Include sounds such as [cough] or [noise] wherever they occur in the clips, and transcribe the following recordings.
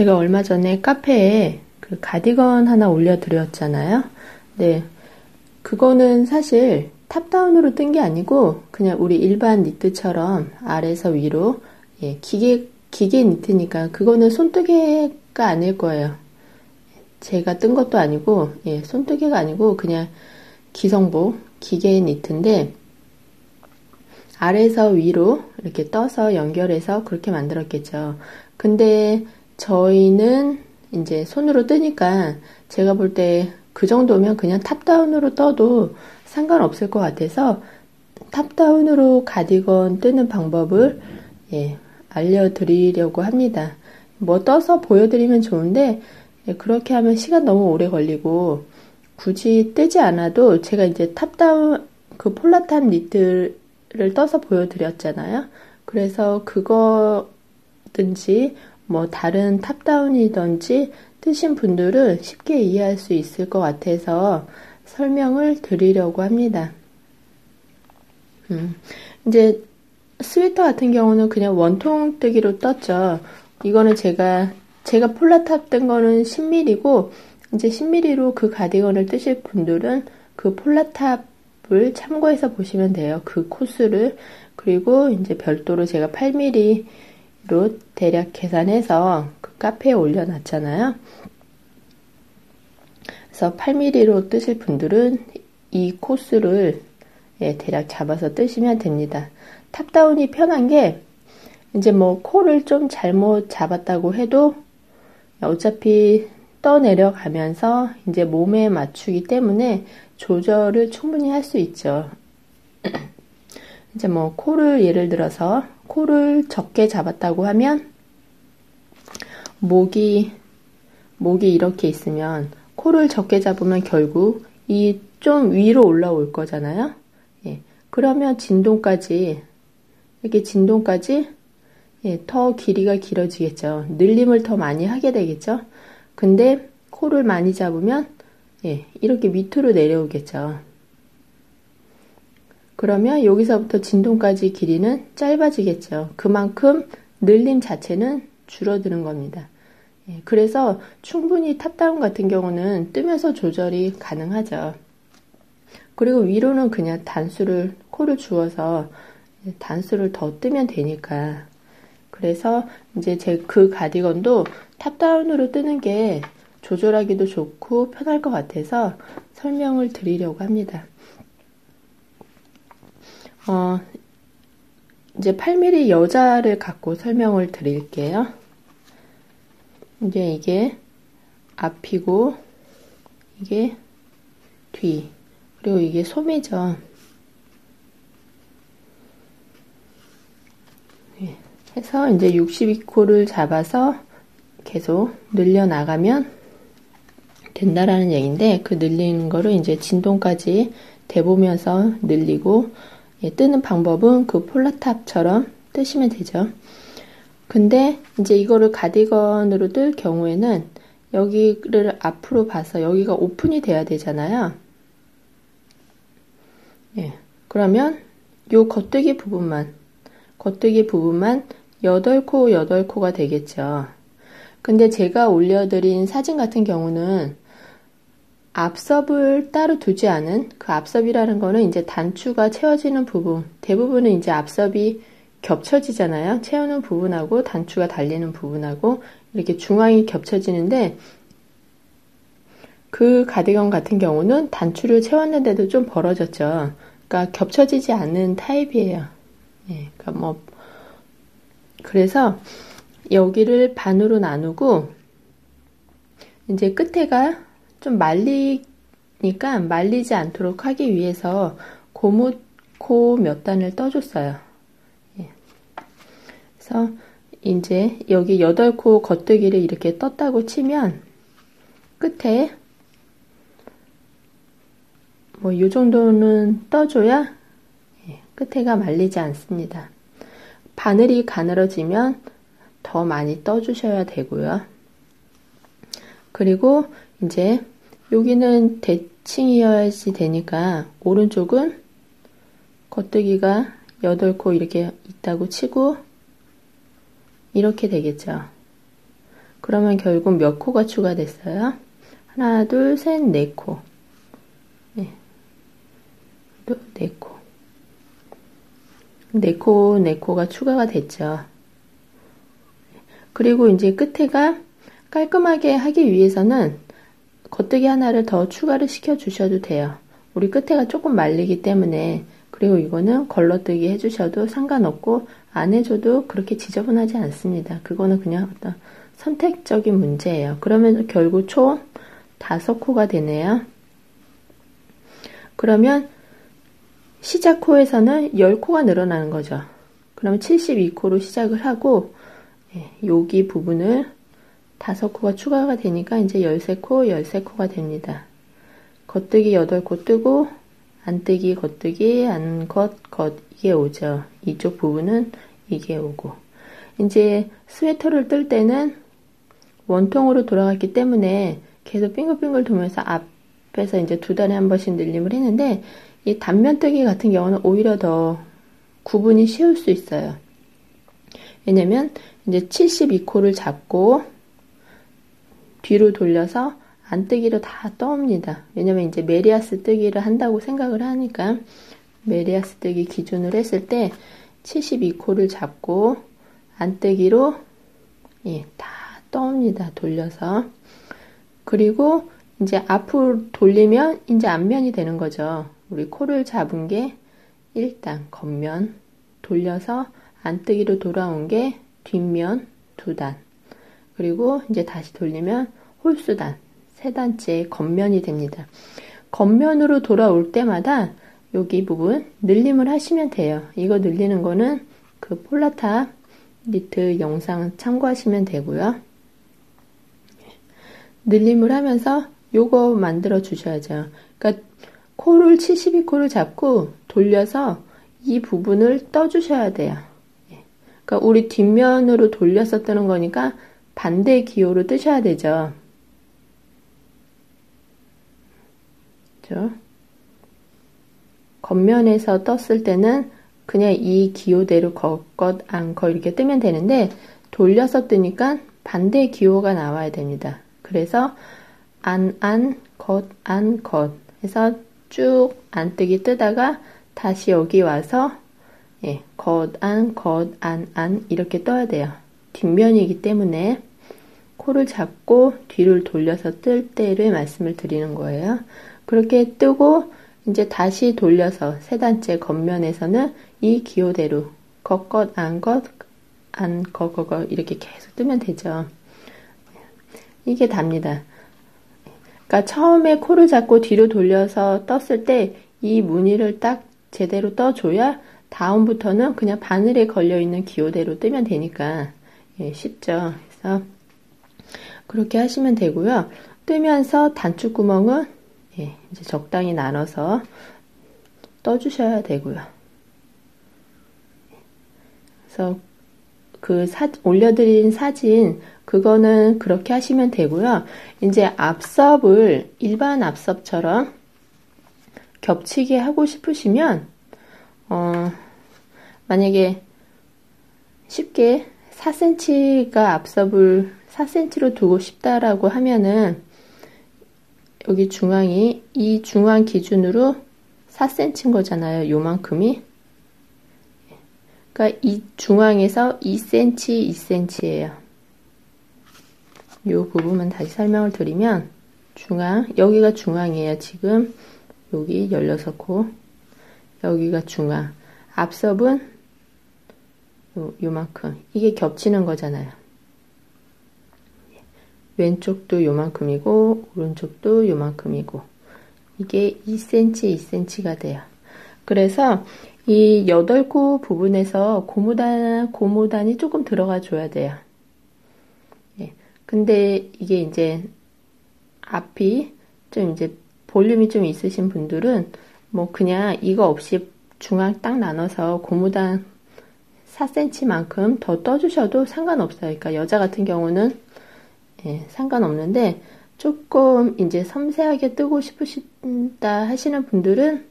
제가 얼마 전에 카페에 그 가디건 하나 올려드렸잖아요. 네. 그거는 사실 탑다운으로 뜬 게 아니고 그냥 우리 일반 니트처럼 아래서 위로 예, 기계 기계 니트니까 그거는 손뜨개가 아닐 거예요. 제가 뜬 것도 아니고 예, 손뜨개가 아니고 그냥 기성복 기계 니트인데 아래서 위로 이렇게 떠서 연결해서 그렇게 만들었겠죠. 근데 저희는 이제 손으로 뜨니까 제가 볼 때 그 정도면 그냥 top-down으로 떠도 상관없을 것 같아서 top-down으로 가디건 뜨는 방법을 예, 알려드리려고 합니다. 뭐 떠서 보여드리면 좋은데 예, 그렇게 하면 시간 너무 오래 걸리고 굳이 뜨지 않아도 제가 이제 top-down 그 폴라탑 니트를 떠서 보여드렸잖아요. 그래서 그거든지 뭐 다른 top-down이든지 뜨신 분들은 쉽게 이해할 수 있을 것 같아서 설명을 드리려고 합니다. 음, 이제 스웨터 같은 경우는 그냥 원통 뜨기로 떴죠. 이거는 제가 제가 폴라탑 뜬 거는 10mm고 이제 10mm로 그 가디건을 뜨실 분들은 그 폴라탑을 참고해서 보시면 돼요. 그 콧수를 그리고 이제 별도로 제가 8mm 로 대략 계산해서 그 카페에 올려놨잖아요. 그래서 8mm로 뜨실 분들은 이 콧수를 예, 대략 잡아서 뜨시면 됩니다. top-down이 편한 게 이제 뭐 코를 좀 잘못 잡았다고 해도 어차피 떠내려가면서 이제 몸에 맞추기 때문에 조절을 충분히 할 수 있죠. [clears throat] 이제 뭐 코를 예를 들어서 코를 적게 잡았다고 하면 목이 목이 이렇게 있으면 코를 적게 잡으면 결국 이 좀 위로 올라올 거잖아요. 예. 그러면 진동까지 이렇게 진동까지 예, 더 길이가 길어지겠죠. 늘림을 더 많이 하게 되겠죠. 근데 코를 많이 잡으면 예, 이렇게 밑으로 내려오겠죠. 그러면 여기서부터 진동까지 길이는 짧아지겠죠. 그만큼 늘림 자체는 줄어드는 겁니다. 예, 그래서 충분히 탑다운 같은 경우는 뜨면서 조절이 가능하죠. 그리고 위로는 그냥 단수를 코를 주어서 단수를 더 뜨면 되니까. 그래서 이제 제 그 가디건도 탑다운으로 뜨는 게 조절하기도 좋고 편할 것 같아서 설명을 드리려고 합니다. 어, 이제 8mm 여자를 갖고 설명을 드릴게요. 이제 이게 앞이고, 이게 뒤, 그리고 이게 소매죠. 네, 해서 이제 62코를 잡아서 계속 늘려나가면 된다라는 얘기인데 그 늘리는 거를 이제 진동까지 대보면서 늘리고 예, 뜨는 방법은 그 폴라탑처럼 뜨시면 되죠. 근데 이제 이거를 가디건으로 뜰 경우에는 여기를 앞으로 봐서 여기가 오픈이 돼야 되잖아요. 예. 그러면 요 겉뜨기 부분만 겉뜨기 부분만 8코 8코가 되겠죠. 근데 제가 올려드린 사진 같은 경우는 앞섭을 따로 두지 않은 그 앞섭이라는 거는 이제 단추가 채워지는 부분 대부분은 이제 앞섭이 겹쳐지잖아요. 채우는 부분하고 단추가 달리는 부분하고 이렇게 중앙이 겹쳐지는데 그 가디건 같은 경우는 단추를 채웠는데도 좀 벌어졌죠. 그러니까 겹쳐지지 않는 타입이에요. 예, 그러니까 뭐 그래서 여기를 반으로 나누고 이제 끝에가 좀 말리니까 말리지 않도록 하기 위해서 고무코 몇 단을 떠줬어요. 예. 그래서 이제 여기 8코 겉뜨기를 이렇게 떴다고 치면 끝에 뭐 이 정도는 떠줘야 예, 끝에가 말리지 않습니다. 바늘이 가늘어지면 더 많이 떠주셔야 되고요. 그리고 이제 여기는 대칭이어야지 되니까 오른쪽은 겉뜨기가 8코 이렇게 있다고 치고 이렇게 되겠죠. 그러면 결국 몇 코가 추가됐어요? 하나, 둘, 셋, 네 코. 네. 네 코. 네 코, 네 코가 추가가 됐죠. 그리고 이제 끝에가 깔끔하게 하기 위해서는 겉뜨기 하나를 더 추가를 시켜 주셔도 돼요. 우리 끝에가 조금 말리기 때문에 그리고 이거는 걸러뜨기 해주셔도 상관없고 안 해줘도 그렇게 지저분하지 않습니다. 그거는 그냥 어떤 선택적인 문제예요. 그러면 결국 총 다섯 코가 되네요. 그러면 시작 코에서는 10코가 늘어나는 거죠. 그러면 72코로 시작을 하고 예, 여기 부분을 다섯 코가 추가가 되니까 이제 13코, 13코가 됩니다. 겉뜨기 8코 뜨고 안 뜨기, 겉뜨기, 안 겉, 겉 이게 오죠. 이쪽 부분은 이게 오고 이제 스웨터를 뜰 때는 원통으로 돌아갔기 때문에 계속 빙글빙글 돌면서 앞에서 이제 두 단에 한 번씩 늘림을 했는데 이 단면뜨기 같은 경우는 오히려 더 구분이 쉬울 수 있어요. 왜냐면 이제 72코를 잡고 뒤로 돌려서 안뜨기로 다 떠옵니다. 왜냐면 이제 메리아스 뜨기를 한다고 생각을 하니까 메리아스 뜨기 기준으로 했을 때 72코를 잡고 안뜨기로 예, 다 떠옵니다. 돌려서 그리고 이제 앞으로 돌리면 이제 앞면이 되는 거죠. 우리 코를 잡은 게 1단 겉면 돌려서 안뜨기로 돌아온 게 뒷면 두 단. 그리고 이제 다시 돌리면 홀수단 세 단째 겉면이 됩니다. 겉면으로 돌아올 때마다 여기 부분 늘림을 하시면 돼요. 이거 늘리는 거는 그 폴라탑 니트 영상 참고하시면 되고요. 늘림을 하면서 요거 만들어 주셔야죠. 그러니까 코를 72코를 잡고 돌려서 이 부분을 떠 주셔야 돼요. 그러니까 우리 뒷면으로 돌려서 뜨는 거니까 반대 기호로 뜨셔야 되죠. 겉면에서 떴을 때는 그냥 이 기호대로 겉겉 안겉 이렇게 뜨면 되는데 돌려서 뜨니까 반대 기호가 나와야 됩니다. 그래서 안, 안, 겉, 안, 겉 해서 쭉 안뜨기 뜨다가 다시 여기 와서 예, 겉, 안, 겉, 안, 안 이렇게 떠야 돼요. 뒷면이기 때문에 코를 잡고 뒤를 돌려서 뜰 때를 말씀을 드리는 거예요. 그렇게 뜨고 이제 다시 돌려서 세 단째 겉면에서는 이 기호대로 겉겉 안겉 안겉겉겉 이렇게 계속 뜨면 되죠. 이게 답니다. 그러니까 처음에 코를 잡고 뒤로 돌려서 떴을 때 이 무늬를 딱 제대로 떠줘야 다음부터는 그냥 바늘에 걸려있는 기호대로 뜨면 되니까 예, 쉽죠. 그래서 그렇게 하시면 되고요. 뜨면서 단추구멍은 예, 이제 적당히 나눠서 떠주셔야 되고요. 그래서 그 사, 올려드린 사진 그거는 그렇게 하시면 되고요. 이제 앞섭을 일반 앞섭처럼 겹치게 하고 싶으시면 어, 만약에 쉽게 4cm가 앞섭을 4cm로 두고 싶다라고 하면은 여기 중앙이 이 중앙 기준으로 4cm인 거잖아요. 요만큼이. 그러니까 이 중앙에서 2cm, 2cm예요. 이 부분만 다시 설명을 드리면 중앙, 여기가 중앙이에요. 지금 여기 16코 여기가 중앙 앞섭은 요, 요만큼 이게 겹치는 거잖아요. 왼쪽도 요만큼이고 오른쪽도 요만큼이고 이게 2cm 2cm가 돼요. 그래서 이 8코 부분에서 고무단, 고무단이 조금 들어가 줘야 돼요. 예. 근데 이게 이제 앞이 좀 이제 볼륨이 좀 있으신 분들은 뭐 그냥 이거 없이 중앙 딱 나눠서 고무단 4cm만큼 더 떠주셔도 상관없어요. 그러니까 여자 같은 경우는 예, 상관없는데 조금 이제 섬세하게 뜨고 싶으시다 하시는 분들은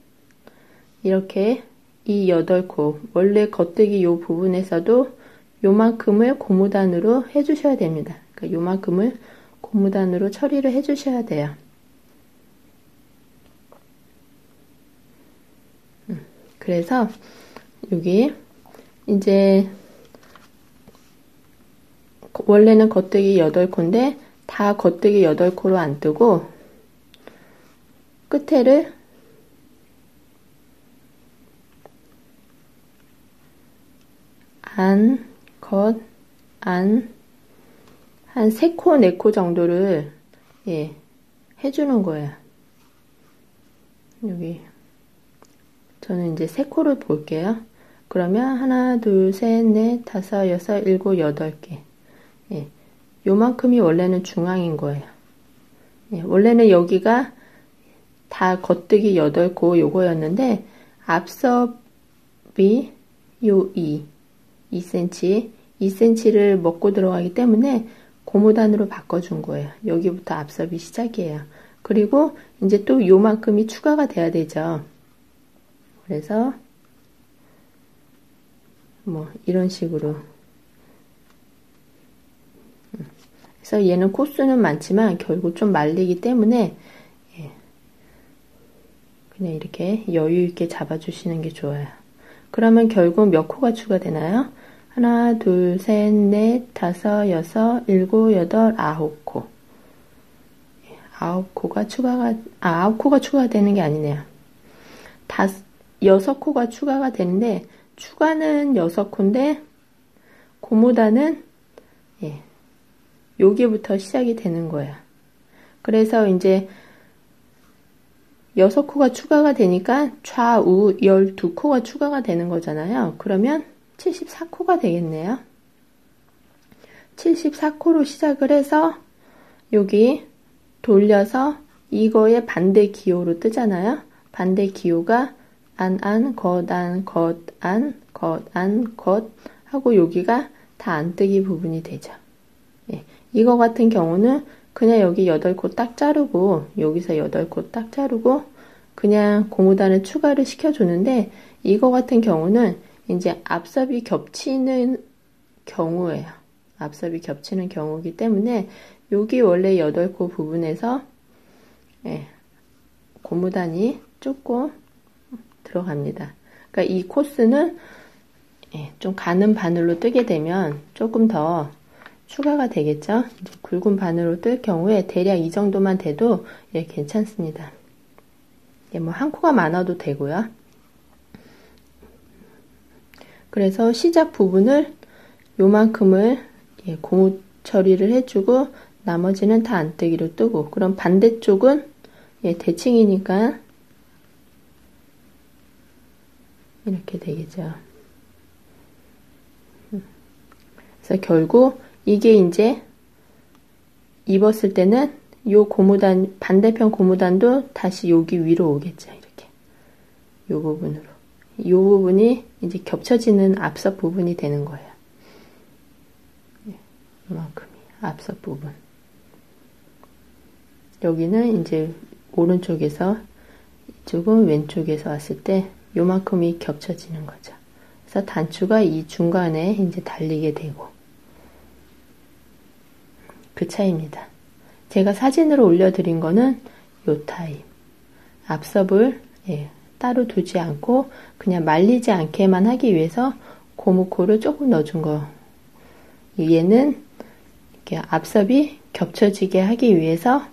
이렇게 이 8코 원래 겉뜨기 요 부분에서도 요만큼을 고무단으로 해주셔야 됩니다. 그러니까 요만큼을 고무단으로 처리를 해주셔야 돼요. 음, 그래서 여기 이제 원래는 겉뜨기 8코인데 다 겉뜨기 8코로 안 뜨고 끝에를 안, 겉, 안, 한 3코, 4코 정도를, 예, 해주는 거예요. 여기. 저는 이제 3코를 볼게요. 그러면 하나, 둘, 셋, 넷, 다섯, 여섯, 일곱, 여덟 개. 예. 요만큼이 원래는 중앙인 거예요. 예. 원래는 여기가 다 겉뜨기 8코 요거였는데, 앞섭이 요 2, 2cm, 2cm를 먹고 들어가기 때문에 고무단으로 바꿔준 거예요. 여기부터 앞섭이 시작이에요. 그리고 이제 또 요만큼이 추가가 돼야 되죠. 그래서 뭐 이런 식으로 그래서 얘는 코스는 많지만 결국 좀 말리기 때문에 예. 그냥 이렇게 여유 있게 잡아주시는 게 좋아요. 그러면 결국 몇 코가 추가되나요? 하나, 둘, 셋, 넷, 다섯, 여섯, 일곱, 여덟, 아홉 코. 예, 아홉 코가 추가가, 아, 아홉 코가 추가되는 게 아니네요. 다섯, 여섯 코가 추가가 되는데, 추가는 여섯 코인데, 고무단은, 예, 여기부터 시작이 되는 거예요. 그래서 이제, 여섯 코가 추가가 되니까 좌우 12코가 추가가 되는 거잖아요. 그러면 74코가 되겠네요. 74코로 시작을 해서 여기 돌려서 이거의 반대 기호로 뜨잖아요. 반대 기호가 안, 안, 것, 안, 것, 안, 것, 안, 것 하고 여기가 다 안 뜨기 부분이 되죠. 예, 이거 같은 경우는 그냥 여기 8코 딱 자르고 여기서 8코 딱 자르고 그냥 고무단을 추가를 시켜주는데 이거 같은 경우는 이제 앞섭이 겹치는 경우예요. 앞섭이 겹치는 경우이기 때문에 여기 원래 8코 부분에서 예, 고무단이 조금 들어갑니다. 그러니까 이 코스는 예, 좀 가는 바늘로 뜨게 되면 조금 더 추가가 되겠죠. 굵은 바늘로 뜰 경우에 대략 이 정도만 돼도 예, 괜찮습니다. 예, 뭐한 코가 많아도 되고요. 그래서 시작 부분을 요만큼을 예, 고무 처리를 해주고 나머지는 다 안뜨기로 뜨고 그럼 반대쪽은 예, 대칭이니까 이렇게 되겠죠. 그래서 결국 이게 이제 입었을 때는 요 고무단 반대편 고무단도 다시 여기 위로 오겠죠. 이렇게 요 부분으로 이 부분이 이제 겹쳐지는 앞서 부분이 되는 거예요. 이만큼이 앞서 부분. 여기는 이제 오른쪽에서 이쪽은 왼쪽에서 왔을 때 요만큼이 겹쳐지는 거죠. 그래서 단추가 이 중간에 이제 달리게 되고 그 차이입니다. 제가 사진으로 올려드린 거는 요 타입. 앞섭을 예, 따로 두지 않고 그냥 말리지 않게만 하기 위해서 고무코를 조금 넣어준 거. 얘는 이렇게 앞섭이 겹쳐지게 하기 위해서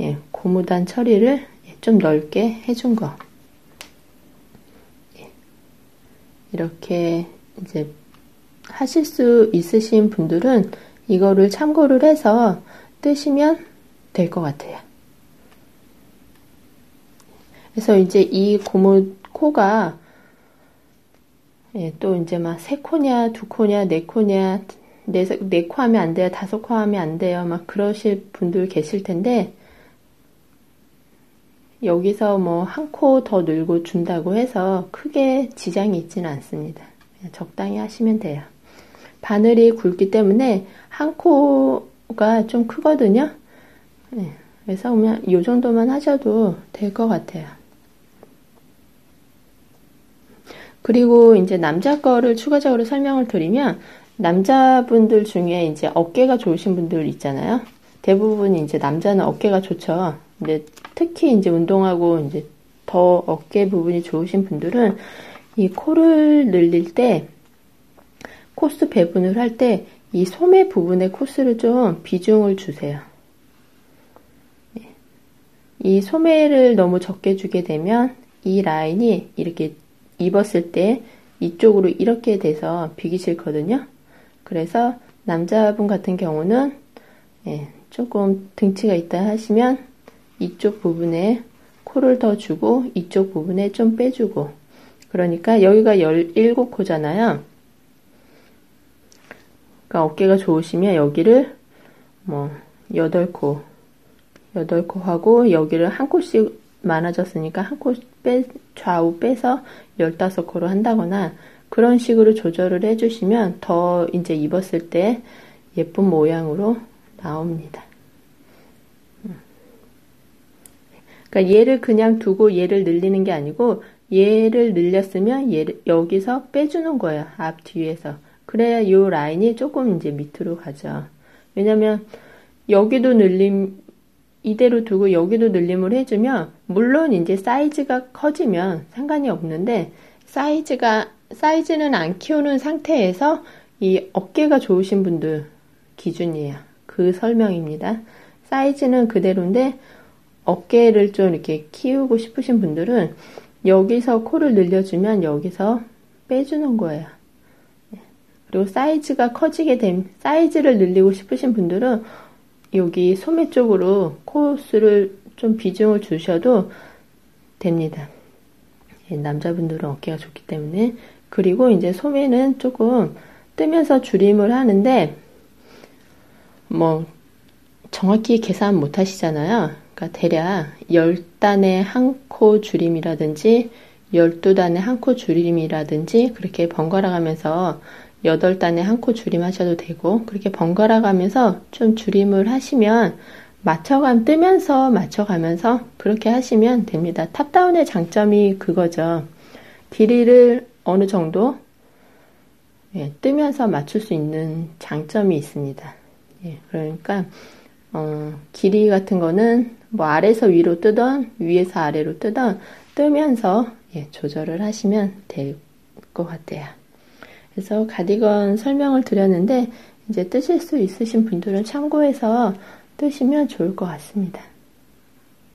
예, 고무단 처리를 좀 넓게 해준 거. 예, 이렇게 이제 하실 수 있으신 분들은 이거를 참고를 해서 뜨시면 될 것 같아요. 그래서 이제 이 고무 코가 예, 또 이제 막 세 코냐, 두 코냐, 네 코냐, 네, 네코 하면 안 돼요, 다섯 코 하면 안 돼요, 막 그러실 분들 계실 텐데, 여기서 뭐 한 코 더 늘고 준다고 해서 크게 지장이 있지는 않습니다. 적당히 하시면 돼요. 바늘이 굵기 때문에 한 코가 좀 크거든요. 네, 그래서 그냥 이 정도만 하셔도 될 것 같아요. 그리고 이제 남자 거를 추가적으로 설명을 드리면 남자분들 중에 이제 어깨가 좋으신 분들 있잖아요. 대부분 이제 남자는 어깨가 좋죠. 근데 특히 이제 운동하고 이제 더 어깨 부분이 좋으신 분들은 이 코를 늘릴 때 코스 배분을 할 때 이 소매 부분의 코스를 좀 비중을 주세요. 네. 이 소매를 너무 적게 주게 되면 이 라인이 이렇게 입었을 때 이쪽으로 이렇게 돼서 비기 싫거든요. 그래서 남자분 같은 경우는 예, 조금 등치가 있다 하시면 이쪽 부분에 코를 더 주고 이쪽 부분에 좀 빼주고 그러니까 여기가 17코잖아요. 그러니까 어깨가 좋으시면 여기를 뭐 8코 8코 하고 여기를 한 코씩 많아졌으니까 한 코 빼, 좌우 빼서 15코로 한다거나 그런 식으로 조절을 해주시면 더 이제 입었을 때 예쁜 모양으로 나옵니다. 그러니까 얘를 그냥 두고 얘를 늘리는 게 아니고 얘를 늘렸으면 얘를 여기서 빼주는 거예요. 앞 뒤에서. 그래야 이 라인이 조금 이제 밑으로 가죠. 왜냐면 여기도 늘림 이대로 두고 여기도 늘림을 해주면 물론 이제 사이즈가 커지면 상관이 없는데 사이즈가 사이즈는 안 키우는 상태에서 이 어깨가 좋으신 분들 기준이에요. 그 설명입니다. 사이즈는 그대로인데 어깨를 좀 이렇게 키우고 싶으신 분들은 여기서 코를 늘려주면 여기서 빼주는 거예요. 그리고 사이즈가 커지게 된 사이즈를 늘리고 싶으신 분들은 여기 소매 쪽으로 코스를 좀 비중을 주셔도 됩니다. 예, 남자분들은 어깨가 좋기 때문에 그리고 이제 소매는 조금 뜨면서 줄임을 하는데 뭐 정확히 계산 못 하시잖아요. 그러니까 대략 10단의 한 코 줄임이라든지 12단의 한 코 줄임이라든지 그렇게 번갈아 가면서 8단의 한 코 줄임 하셔도 되고 그렇게 번갈아 가면서 좀 줄임을 하시면 맞춰감 뜨면서 맞춰가면서 그렇게 하시면 됩니다. 탑다운의 장점이 그거죠. 길이를 어느 정도 예, 뜨면서 맞출 수 있는 장점이 있습니다. 예, 그러니까 어, 길이 같은 거는 뭐 아래서 위로 뜨던 위에서 아래로 뜨던 뜨면서 예, 조절을 하시면 될 것 같아요. 그래서 가디건 설명을 드렸는데 이제 뜨실 수 있으신 분들은 참고해서 뜨시면 좋을 것 같습니다.